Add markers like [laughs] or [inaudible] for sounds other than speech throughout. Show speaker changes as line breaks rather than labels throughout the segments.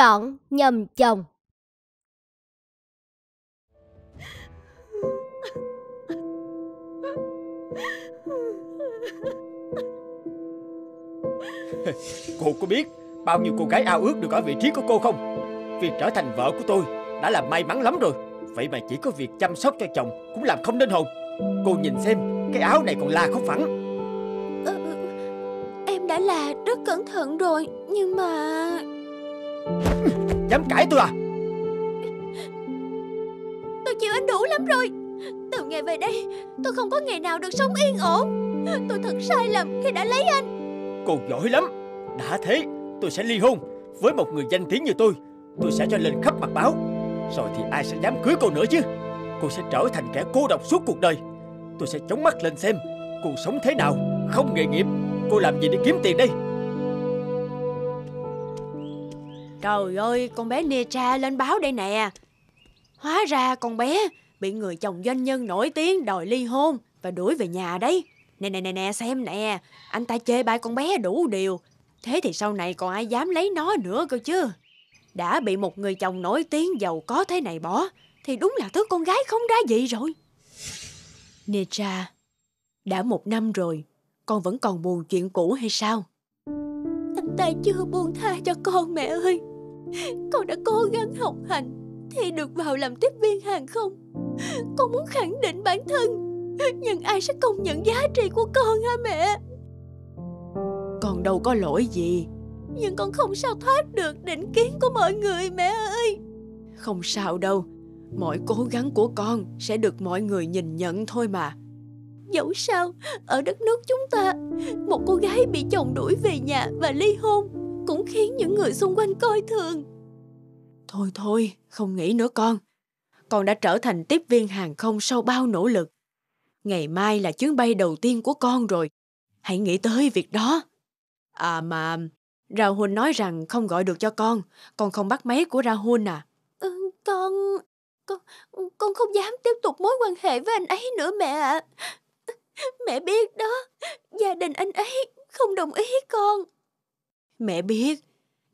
chọn nhầm chồng.
Cô có biết bao nhiêu cô gái ao ước được ở vị trí của cô không? Việc trở thành vợ của tôi đã là may mắn lắm rồi. Vậy mà chỉ có việc chăm sóc cho chồng cũng làm không nên hồn. Cô nhìn xem, cái áo này còn la không phẳng.
ừ, Em đã là rất cẩn thận rồi Nhưng mà
Dám cãi tôi à?
Tôi chịu anh đủ lắm rồi Từ ngày về đây Tôi không có ngày nào được sống yên ổn Tôi thật sai lầm khi đã lấy anh
Cô giỏi lắm. Đã thế, tôi sẽ ly hôn. Với một người danh tiếng như tôi, tôi sẽ cho lên khắp mặt báo. Rồi thì ai sẽ dám cưới cô nữa chứ? Cô sẽ trở thành kẻ cô độc suốt cuộc đời. Tôi sẽ chống mắt lên xem cô sống thế nào, không nghề nghiệp. Cô làm gì để kiếm tiền đây?
Trời ơi, con bé Netra lên báo đây nè. Hóa ra con bé Bị người chồng doanh nhân nổi tiếng đòi ly hôn Và đuổi về nhà đấy. Nè nè nè nè, xem nè. Anh ta chê bai con bé đủ điều. Thế thì sau này còn ai dám lấy nó nữa cơ chứ? Đã bị một người chồng nổi tiếng giàu có thế này bỏ, Thì đúng là thứ con gái không ra gì rồi. Netra Đã một năm rồi, Con vẫn còn buồn chuyện cũ hay sao? Anh ta chưa buông tha cho con mẹ ơi. Con đã cố gắng học hành Thì được vào làm tiếp viên hàng không? Con muốn khẳng định bản thân Nhưng ai sẽ công nhận giá trị của con hả mẹ? Con đâu có lỗi gì. Nhưng con không sao thoát được định kiến của mọi người mẹ ơi. Không sao đâu. Mọi cố gắng của con sẽ được mọi người nhìn nhận thôi mà. Dẫu sao, ở đất nước chúng ta Một cô gái bị chồng đuổi về nhà và ly hôn Cũng khiến những người xung quanh coi thường. Thôi thôi, không nghĩ nữa con. Con đã trở thành tiếp viên hàng không sau bao nỗ lực. Ngày mai là chuyến bay đầu tiên của con rồi. Hãy nghĩ tới việc đó. À mà Rahul nói rằng không gọi được cho con. Con không bắt máy của Rahul à? Ừ, Con Con con không dám tiếp tục mối quan hệ với anh ấy nữa mẹ ạ. Mẹ biết đó Gia đình anh ấy không đồng ý con Mẹ biết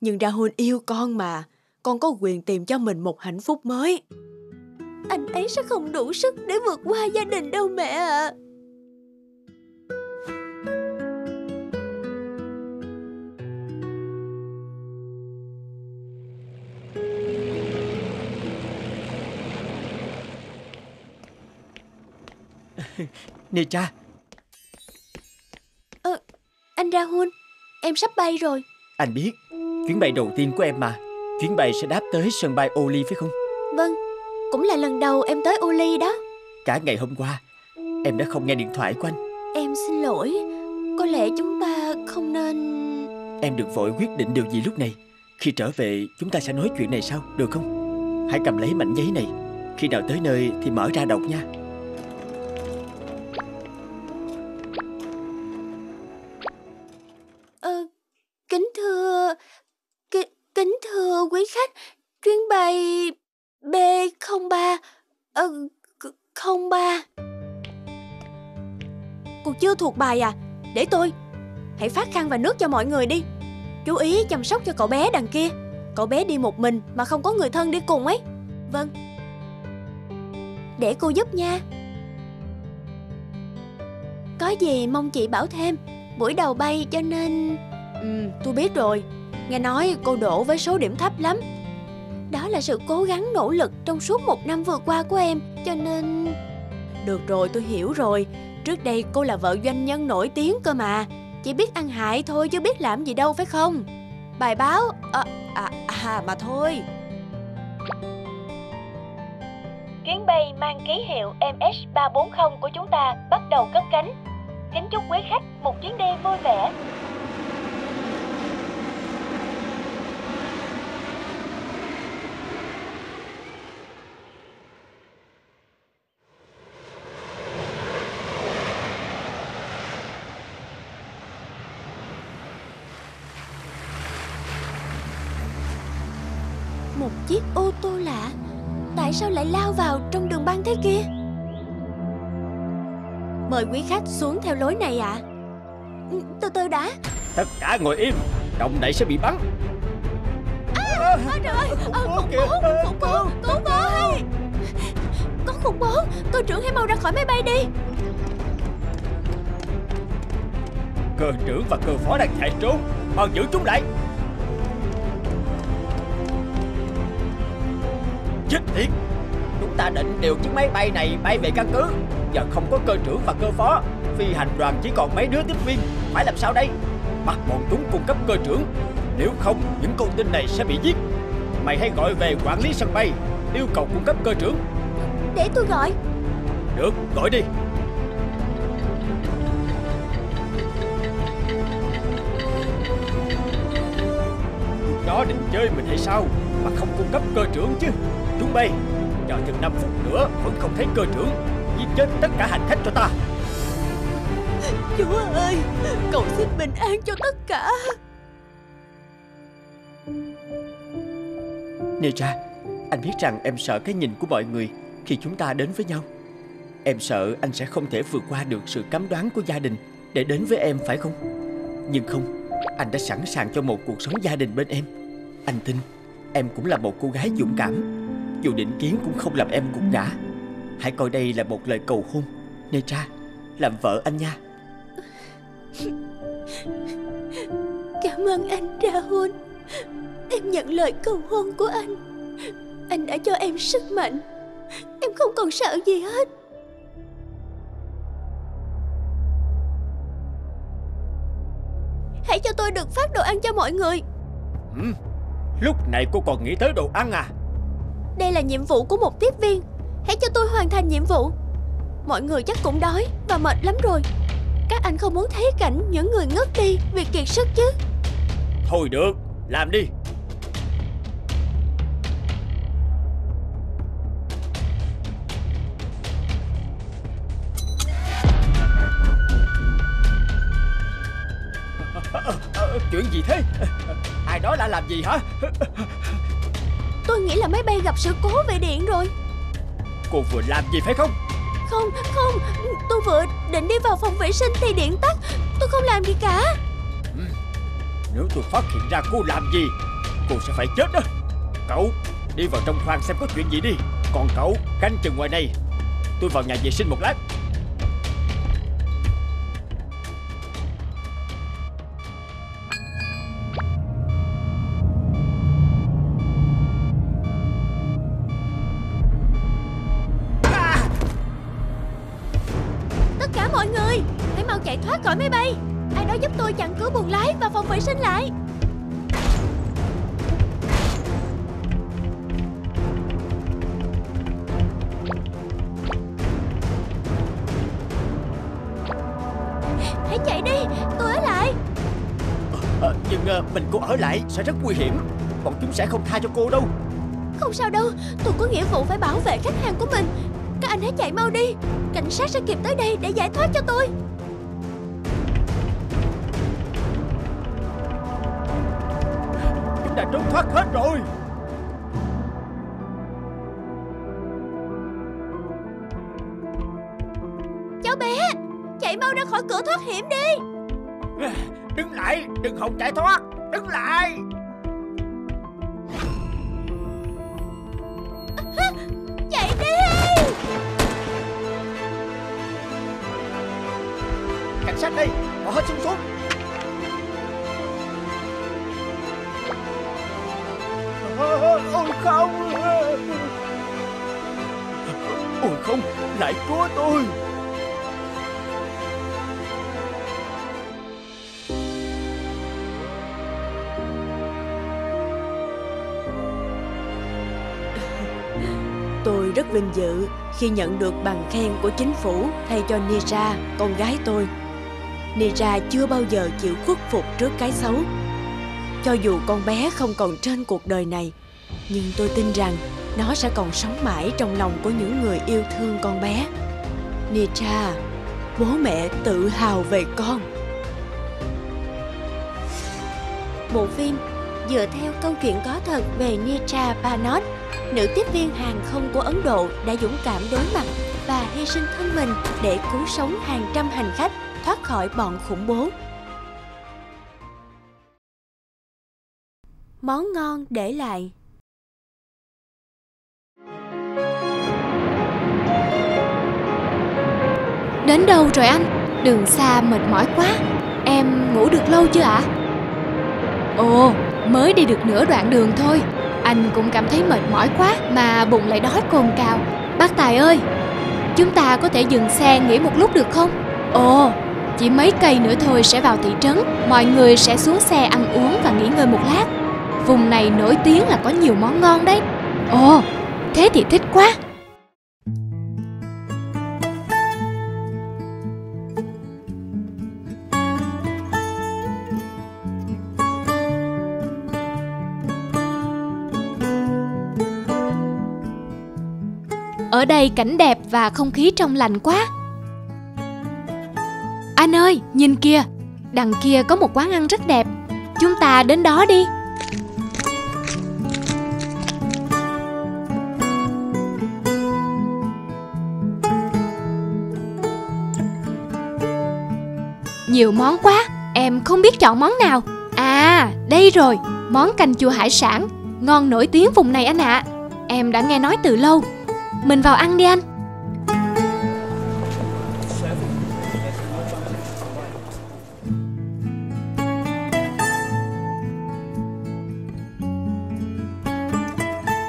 Nhưng Rahul yêu con mà Con có quyền tìm cho mình một hạnh phúc mới. Anh ấy sẽ không đủ sức để vượt qua gia đình đâu mẹ ạ. [laughs]
Necha,
Ờ, Anh Rahul Em sắp bay rồi
anh biết chuyến bay đầu tiên của em mà. Chuyến bay sẽ đáp tới sân bay Oli phải không?
Vâng Cũng là lần đầu em tới Uli đó
Cả ngày hôm qua, em đã không nghe điện thoại của anh.
Em xin lỗi Có lẽ chúng ta không nên
Em đừng vội quyết định điều gì lúc này. Khi trở về, chúng ta sẽ nói chuyện này sau, được không? Hãy cầm lấy mảnh giấy này. Khi nào tới nơi thì mở ra đọc nha.
Một bài à? Để tôi. Hãy phát khăn và nước cho mọi người đi. Chú ý chăm sóc cho cậu bé đằng kia. Cậu bé đi một mình mà không có người thân đi cùng ấy. Vâng. Để cô giúp nha. Có gì mong chị bảo thêm Buổi đầu bay cho nên Ừ tôi biết rồi Nghe nói cô đổ với số điểm thấp lắm Đó là sự cố gắng nỗ lực Trong suốt một năm vừa qua của em, Cho nên Được rồi, tôi hiểu rồi Trước đây cô là vợ doanh nhân nổi tiếng cơ mà Chỉ biết ăn hại thôi chứ biết làm gì đâu phải không Bài báo À, à, à mà thôi
Chuyến bay mang ký hiệu MS340 của chúng ta bắt đầu cất cánh. Kính chúc quý khách một chuyến đi vui vẻ.
Một chiếc ô tô lạ Tại sao lại lao vào trong đường băng thế kia? Mời quý khách xuống theo lối này ạ. Ừ, Từ từ đã.
Tất cả ngồi im, động đậy sẽ bị bắn.
Ôi trời ơi ờ, Khủng bố Khủng bố bố hay. Có khủng bố Cơ trưởng hãy mau ra khỏi máy bay đi.
Cơ trưởng và cơ phó đang chạy trốn Mau giữ chúng lại Chết tiệt. Chúng ta định điều chiếc máy bay này bay về căn cứ. Giờ không có cơ trưởng và cơ phó. Phi hành đoàn chỉ còn mấy đứa tiếp viên. Phải làm sao đây? Bắt bọn chúng cung cấp cơ trưởng. Nếu không những con tin này sẽ bị giết. Mày hãy gọi về quản lý sân bay Yêu cầu cung cấp cơ trưởng.
Để tôi gọi.
Được gọi đi Nó định chơi mình hay sao? Mà không cung cấp cơ trưởng chứ. Chúng bay Chờ chừng 5 phút nữa vẫn không thấy cơ trưởng. Giết chết tất cả hành khách cho ta. [laughs]
Chúa ơi Cầu xin bình an cho tất cả.
Neja Anh biết rằng em sợ cái nhìn của mọi người Khi chúng ta đến với nhau. Em sợ anh sẽ không thể vượt qua được sự cấm đoán của gia đình Để đến với em phải không? Nhưng không Anh đã sẵn sàng cho một cuộc sống gia đình bên em Anh tin Em cũng là một cô gái dũng cảm. Dù định kiến cũng không làm em gục ngã. Hãy coi đây là một lời cầu hôn. Neja Làm vợ anh nha. [laughs]
Cảm ơn anh Rahul Em nhận lời cầu hôn của anh. Anh đã cho em sức mạnh. Em không còn sợ gì hết. Hãy cho tôi được phát đồ ăn cho mọi người.
Ừ. Lúc này cô còn nghĩ tới đồ ăn à?
Đây là nhiệm vụ của một tiếp viên. Hãy cho tôi hoàn thành nhiệm vụ. Mọi người chắc cũng đói và mệt lắm rồi. Các anh không muốn thấy cảnh những người ngất đi vì kiệt sức chứ.
Thôi được, làm đi. [laughs] Chuyện gì thế Đã làm gì hả?
Tôi nghĩ là máy bay gặp sự cố về điện rồi.
Cô vừa làm gì phải không?
Không, không Tôi vừa định đi vào phòng vệ sinh thì điện tắt. Tôi không làm gì cả.
Nếu tôi phát hiện ra cô làm gì Cô sẽ phải chết đó. Cậu đi vào trong khoang xem có chuyện gì đi. Còn cậu canh chừng ngoài này. Tôi vào nhà vệ sinh một lát Mình cô ở lại sẽ rất nguy hiểm. Bọn chúng sẽ không tha cho cô đâu.
Không sao đâu Tôi có nghĩa vụ phải bảo vệ khách hàng của mình. Các anh hãy chạy mau đi Cảnh sát sẽ kịp tới đây để giải thoát cho tôi.
Chúng đã trốn thoát hết rồi.
Cháu bé Chạy mau ra khỏi cửa thoát hiểm đi
Đứng lại Đừng hòng chạy thoát. Đứng lại. [laughs]
Chạy đi.
Cảnh sát đây Bỏ hết súng xuống. Ôi không. Ôi không Lại chúa tôi
vinh dự khi nhận được bằng khen của chính phủ thay cho Nira, con gái tôi. Nira chưa bao giờ chịu khuất phục trước cái xấu. Cho dù con bé không còn trên cuộc đời này, nhưng tôi tin rằng nó sẽ còn sống mãi trong lòng của những người yêu thương con bé. Nira, bố mẹ tự hào về con. Bộ phim dựa theo câu chuyện có thật về Nitra Panos nữ tiếp viên hàng không của Ấn Độ đã dũng cảm đối mặt và hy sinh thân mình để cứu sống hàng trăm hành khách thoát khỏi bọn khủng bố. món ngon để lại.
Đến đâu rồi anh? Đường xa mệt mỏi quá. Em ngủ được lâu chưa ạ? Ồ, mới đi được nửa đoạn đường thôi. Anh cũng cảm thấy mệt mỏi quá mà bụng lại đói cồn cào. Bác Tài ơi, chúng ta có thể dừng xe nghỉ một lúc được không? Ồ, chỉ mấy cây nữa thôi sẽ vào thị trấn. Mọi người sẽ xuống xe ăn uống và nghỉ ngơi một lát. Vùng này nổi tiếng là có nhiều món ngon đấy. Ồ, thế thì thích quá. Đây cảnh đẹp và không khí trong lành quá. Anh ơi, nhìn kìa, đằng kia có một quán ăn rất đẹp. Chúng ta đến đó đi. Nhiều món quá, em không biết chọn món nào. À, đây rồi, món canh chua hải sản, ngon nổi tiếng vùng này anh ạ. Em đã nghe nói từ lâu. Mình vào ăn đi anh.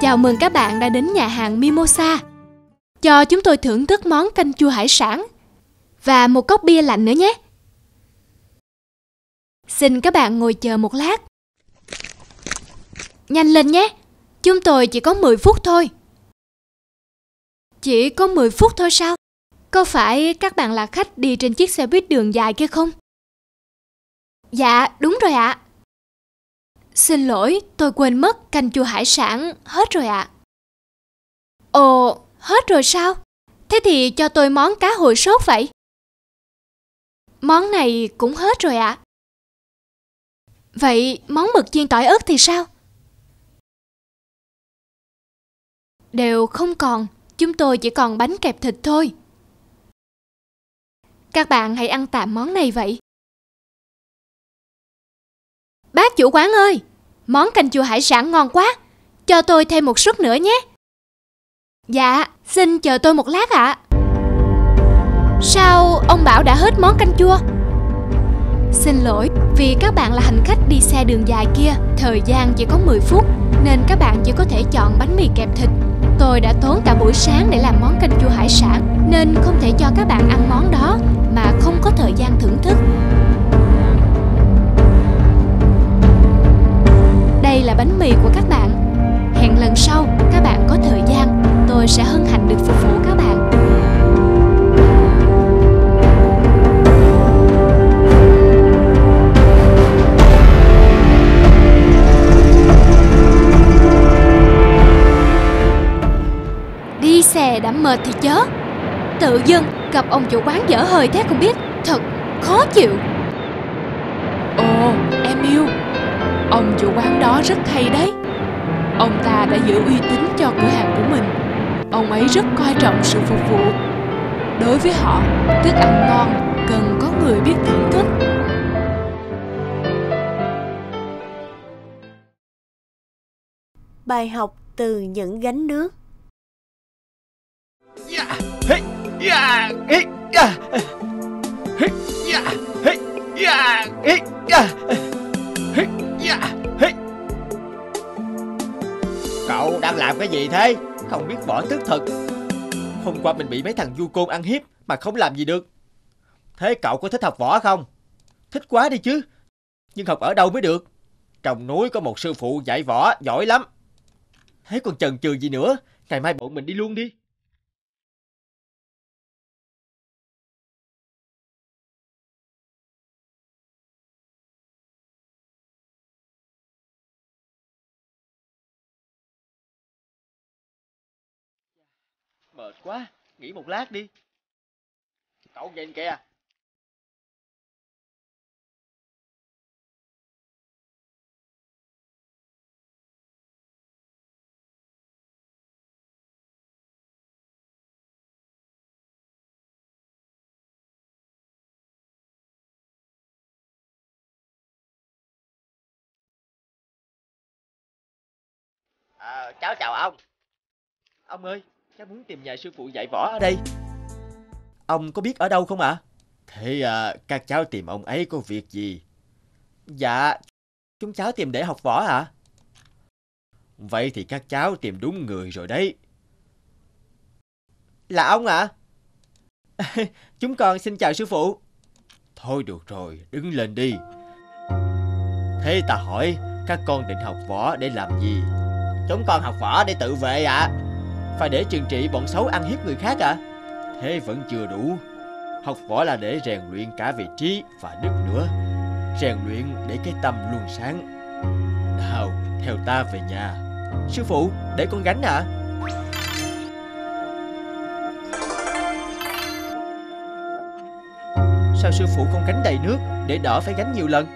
Chào mừng các bạn đã đến nhà hàng Mimosa. Cho chúng tôi thưởng thức món canh chua hải sản và một cốc bia lạnh nữa nhé. Xin các bạn ngồi chờ một lát. Nhanh lên nhé, chúng tôi chỉ có 10 phút thôi. Chỉ có 10 phút thôi sao? Có phải các bạn là khách đi trên chiếc xe buýt đường dài kia không? Dạ, đúng rồi ạ. Xin lỗi, tôi quên mất canh chua hải sản hết rồi ạ. Ồ, hết rồi sao? Thế thì cho tôi món cá hồi sốt vậy. Món này cũng hết rồi ạ. Vậy món mực chiên tỏi ớt thì sao? Đều không còn, chúng tôi chỉ còn bánh kẹp thịt thôi. Các bạn hãy ăn tạm món này vậy. Bác chủ quán ơi, món canh chua hải sản ngon quá, cho tôi thêm một suất nữa nhé. Dạ, xin chờ tôi một lát ạ. Sao ông bảo đã hết món canh chua? Xin lỗi, vì các bạn là hành khách đi xe đường dài kia, thời gian chỉ có 10 phút, nên các bạn chỉ có thể chọn bánh mì kẹp thịt. Tôi đã tốn cả buổi sáng để làm món canh chua hải sản, nên không thể cho các bạn ăn món đó mà không có thời gian thưởng thức. Đây là bánh mì của các bạn. Hẹn lần sau các bạn có thời gian, tôi sẽ hân xe đã mệt thì chớ. Tự dưng gặp ông chủ quán dở hơi thế không biết Thật khó chịu.
Ồ, em yêu. Ông chủ quán đó rất hay đấy. Ông ta đã giữ uy tín cho cửa hàng của mình. Ông ấy rất coi trọng sự phục vụ. Đối với họ, thức ăn ngon cần có người biết thưởng thức.
Bài học từ những gánh nước.
Cậu đang làm cái gì thế? Không biết võ thức thật. Hôm qua mình bị mấy thằng du côn ăn hiếp mà không làm gì được. Thế cậu có thích học võ không? Thích quá đi chứ. Nhưng học ở đâu mới được? Trong núi có một sư phụ dạy võ giỏi lắm. Thế còn chần chừ gì nữa? Ngày mai bọn mình đi luôn đi. Mệt quá, nghỉ một lát đi. Cậu nhìn kìa, À, cháu chào ông. Ông ơi cháu muốn tìm nhà sư phụ dạy võ ở đây. Ông có biết ở đâu không ạ? Thế à, các cháu tìm ông ấy có việc gì? Dạ, chúng cháu tìm để học võ ạ. À? Vậy thì các cháu tìm đúng người rồi đấy. Là ông ạ? À? [laughs] chúng con xin chào sư phụ. Thôi được rồi, đứng lên đi. Thế ta hỏi, các con định học võ để làm gì? Chúng con học võ để tự vệ ạ. À. Phải để trừng trị bọn xấu ăn hiếp người khác. À? Thế vẫn chưa đủ. Học võ là để rèn luyện cả về trí và đức nữa. Rèn luyện để cái tâm luôn sáng. Nào, theo ta về nhà. Sư phụ, để con gánh ạ. À? Sao sư phụ không gánh đầy nước để đỡ phải gánh nhiều lần?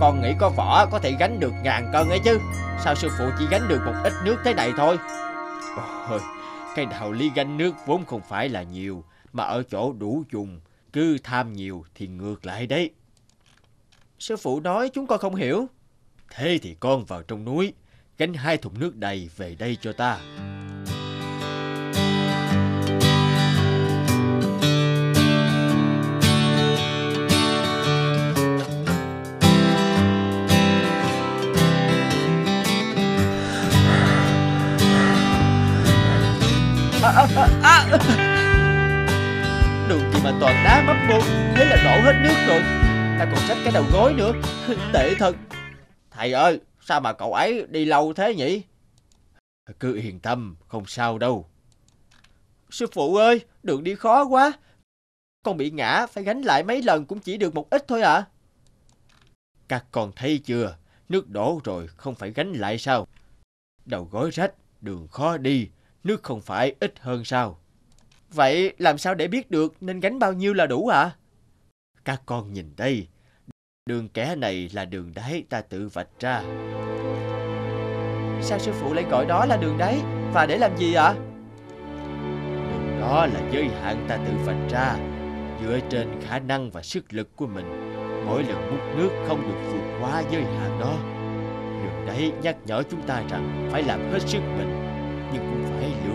Con nghĩ có võ có thể gánh được ngàn cân ấy chứ Sao sư phụ chỉ gánh được một ít nước thế này thôi Ôi, cái đạo lý gánh nước vốn không phải là nhiều Mà ở chỗ đủ dùng Cứ tham nhiều thì ngược lại đấy. Sư phụ nói chúng con không hiểu. Thế thì con vào trong núi Gánh hai thùng nước đầy về đây cho ta. [laughs] Đường gì mà toàn đá mấp mô, Thế là đổ hết nước rồi. Ta còn xách cái đầu gối nữa. [laughs] Tệ thật. Thầy ơi, sao mà cậu ấy đi lâu thế nhỉ? Cứ yên tâm, Không sao đâu. Sư phụ ơi, đường đi khó quá. Con bị ngã, phải gánh lại mấy lần Cũng chỉ được một ít thôi ạ. À? Các con thấy chưa? Nước đổ rồi, không phải gánh lại sao? Đầu gối rách, Đường khó đi. Nước không phải ít hơn sao Vậy làm sao để biết được nên gánh bao nhiêu là đủ ạ? À? Các con nhìn đây, đường kẻ này là đường đáy ta tự vạch ra. Sao sư phụ lại gọi đó là đường đáy? Và để làm gì ạ? À? Đường đó là giới hạn ta tự vạch ra, dựa trên khả năng và sức lực của mình. Mỗi lần múc nước không được vượt quá giới hạn đó. Đường đáy nhắc nhở chúng ta rằng phải làm hết sức mình, nhưng cũng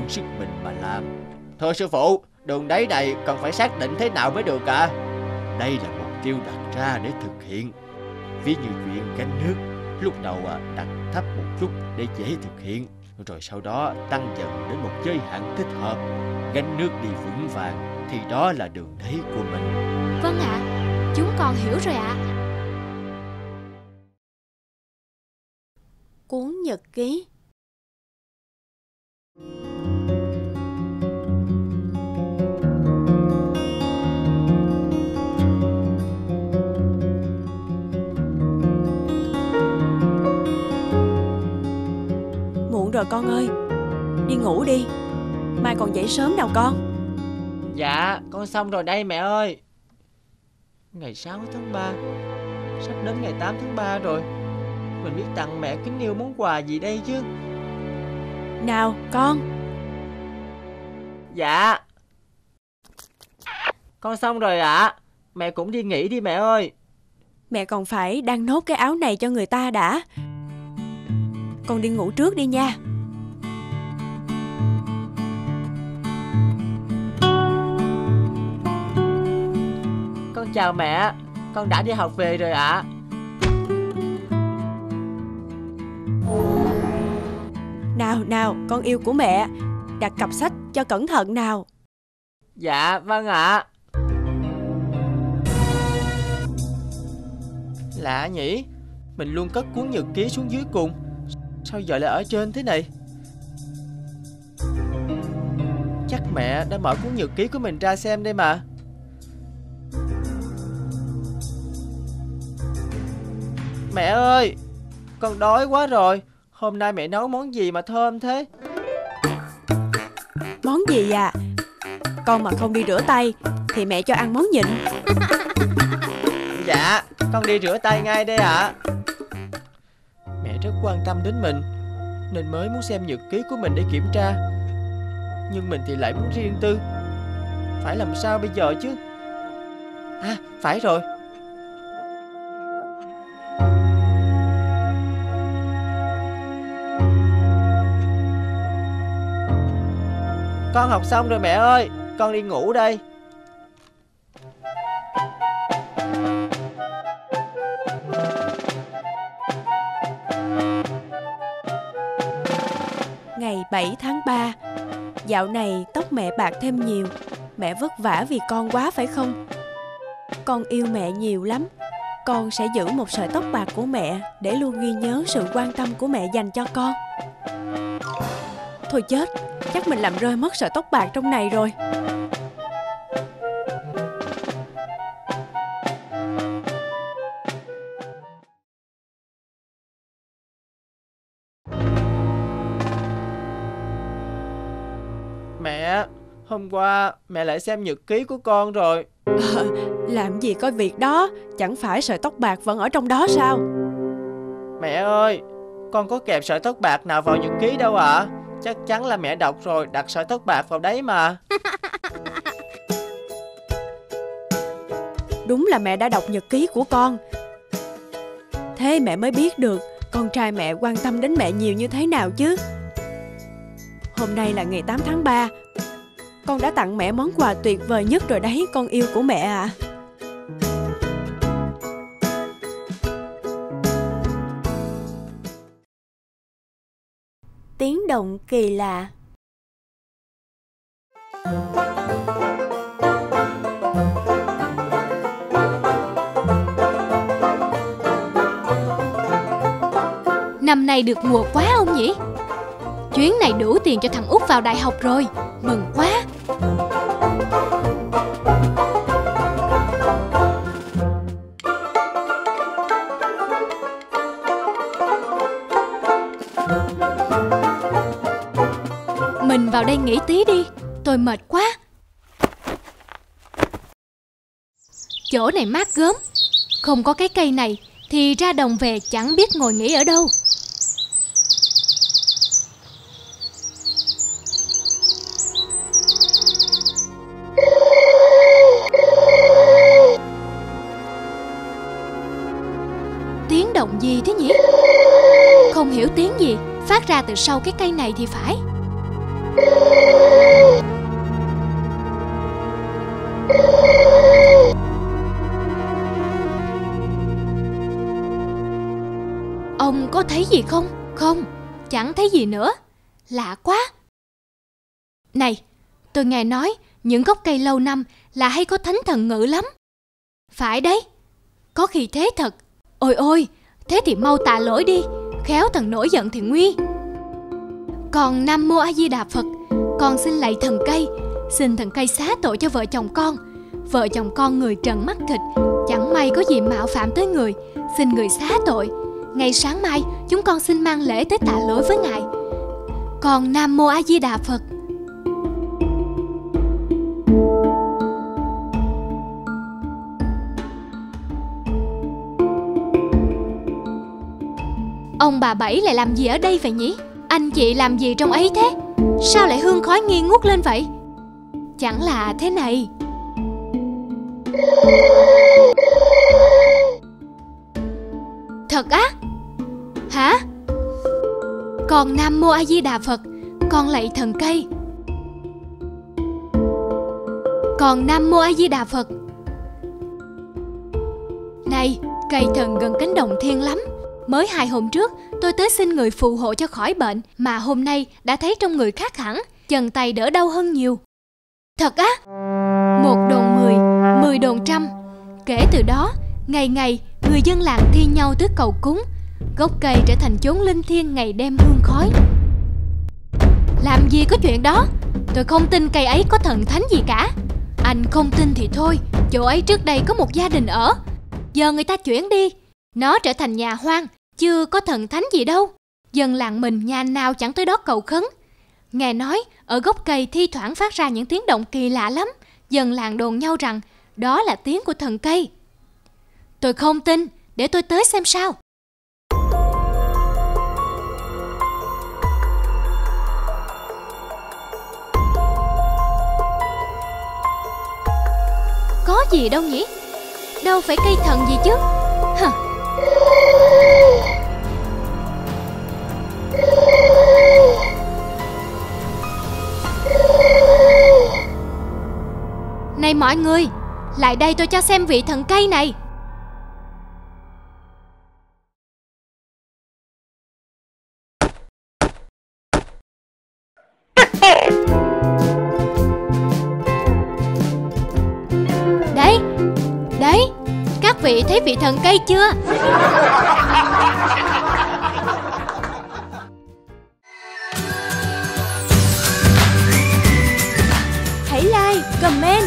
sức mình mà làm Thưa sư phụ, đường đáy này cần phải xác định thế nào mới được ạ? À? Đây là mục tiêu đặt ra để thực hiện. Ví như chuyện gánh nước, lúc đầu đặt thấp một chút để dễ thực hiện, rồi sau đó tăng dần đến một giới hạn thích hợp. Gánh nước đi vững vàng thì đó là đường đáy của mình.
Vâng ạ, à, chúng con hiểu rồi ạ. À.
Cuốn nhật ký rồi con ơi. Đi ngủ đi. Mai còn dậy sớm nào con.
Dạ con xong rồi đây mẹ ơi. Ngày 6 tháng 3 Sắp đến ngày 8 tháng 3 rồi. Mình biết tặng mẹ kính yêu món quà gì đây chứ?
Nào con.
Dạ. Con xong rồi ạ. À. Mẹ cũng đi nghỉ đi mẹ ơi.
Mẹ còn phải đăng nốt cái áo này cho người ta đã. Con đi ngủ trước đi nha
Con chào mẹ Con đã đi học về rồi ạ à.
Nào nào con yêu của mẹ Đặt cặp sách cho cẩn thận nào
Dạ vâng ạ à. Lạ nhỉ Mình luôn cất cuốn nhật ký xuống dưới cùng Sao giờ lại ở trên thế này Chắc mẹ đã mở cuốn nhật ký của mình ra xem đây mà Mẹ ơi Con đói quá rồi. Hôm nay mẹ nấu món gì mà thơm thế?
Món gì à? Con mà không đi rửa tay Thì mẹ cho ăn món nhịn.
Dạ Con đi rửa tay ngay đây ạ. À. Mẹ rất quan tâm đến mình Nên mới muốn xem nhật ký của mình để kiểm tra. Nhưng mình thì lại muốn riêng tư. Phải làm sao bây giờ chứ? À phải rồi
Con học xong rồi mẹ ơi, Con đi ngủ đây
Ngày 7 tháng 3 Dạo này tóc mẹ bạc thêm nhiều, Mẹ vất vả vì con quá phải không? Con yêu mẹ nhiều lắm, Con sẽ giữ một sợi tóc bạc của mẹ Để luôn ghi nhớ sự quan tâm của mẹ dành cho con Thôi chết Chắc mình làm rơi mất sợi tóc bạc trong này rồi.
Mẹ Hôm qua mẹ lại xem nhật ký của con rồi.
Ờ, Làm gì có việc đó Chẳng phải sợi tóc bạc vẫn ở trong đó sao?
Mẹ ơi Con có kẹp sợi tóc bạc nào vào nhật ký đâu ạ Chắc chắn là mẹ đọc rồi, Đặt sợi tóc bạc vào đấy mà. [laughs]
Đúng là mẹ đã đọc nhật ký của con. Thế mẹ mới biết được Con trai mẹ quan tâm đến mẹ nhiều như thế nào chứ. Hôm nay là ngày 8 tháng 3 Con đã tặng mẹ món quà tuyệt vời nhất rồi đấy, Con yêu của mẹ à. Tiếng động kỳ lạ.
Năm nay được mùa quá ông nhỉ? Chuyến này đủ tiền cho thằng Út vào đại học rồi. Mừng quá. Đây nghỉ tí đi. Tôi mệt quá. Chỗ này mát gớm. Không có cái cây này Thì ra đồng về chẳng biết ngồi nghỉ ở đâu. Tiếng động gì thế nhỉ? Không hiểu tiếng gì. Phát ra từ sau cái cây này thì phải. Ông có thấy gì không? Không, chẳng thấy gì nữa. Lạ quá. Này, tôi nghe nói Những gốc cây lâu năm là hay có thánh thần ngự lắm. Phải đấy Có khi thế thật. Ôi ôi, thế thì mau tạ lỗi đi Khéo thần nổi giận thì nguy. Còn Nam Mô A Di Đà Phật, Con xin lạy thần cây, Xin thần cây xá tội cho vợ chồng con. Vợ chồng con người trần mắt thịt Chẳng may có gì mạo phạm tới người, Xin người xá tội. Ngày sáng mai, chúng con xin mang lễ tới tạ lỗi với ngài. Còn Nam Mô A Di Đà Phật. Ông bà Bảy lại làm gì ở đây vậy nhỉ? Anh chị làm gì trong ấy thế? Sao lại hương khói nghi ngút lên vậy? Chẳng là thế này Thật á? Hả? Còn Nam Mô A Di Đà Phật Con lạy thần cây Còn Nam Mô A Di Đà Phật Này, cây thần gần cánh đồng thiên lắm Mới hai hôm trước tôi tới xin người phù hộ cho khỏi bệnh Mà hôm nay đã thấy trong người khác hẳn Chân tay đỡ đau hơn nhiều. Thật á? Một đồn mười, mười đồn trăm. Kể từ đó, ngày ngày người dân làng thi nhau tới cầu cúng Gốc cây trở thành chốn linh thiêng ngày đêm hương khói. Làm gì có chuyện đó? Tôi không tin cây ấy có thần thánh gì cả. Anh không tin thì thôi Chỗ ấy trước đây có một gia đình ở. Giờ người ta chuyển đi Nó trở thành nhà hoang chưa có thần thánh gì đâu. Dân làng mình nhà nào chẳng tới đó cầu khấn. Nghe nói, ở gốc cây thi thoảng phát ra những tiếng động kỳ lạ lắm. Dân làng đồn nhau rằng, Đó là tiếng của thần cây. Tôi không tin, Để tôi tới xem sao. Có gì đâu nhỉ? Đâu phải cây thần gì chứ? Mọi người. Lại đây tôi cho xem vị thần cây này. Đấy Đấy Các vị thấy vị thần cây chưa?
Hãy like, comment,